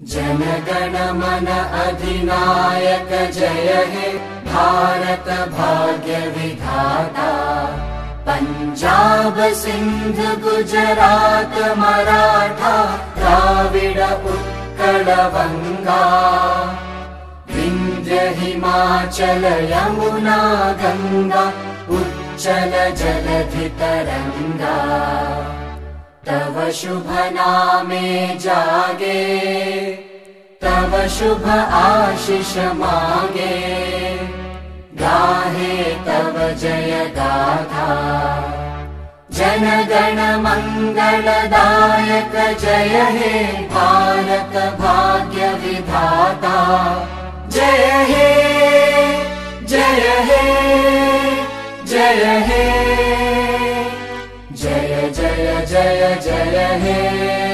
जनगण मन अधिनायक जय हे भारत भाग्य विधाता। पञ्जाब सिन्ध गुजरात मराठा द्राविड उत्कल गङ्गा विन्ध्य हिमाचल यमुना गङ्गा उच्चल जलधि तरङ्गा तव शुभ नामे जागे तव शुभ आशिष मागे। गाहे तव जय गाथा। जनगण मङ्गलदायक जय हे भारत भाग्य विधाता। जय हे जय हे जय जय जय हे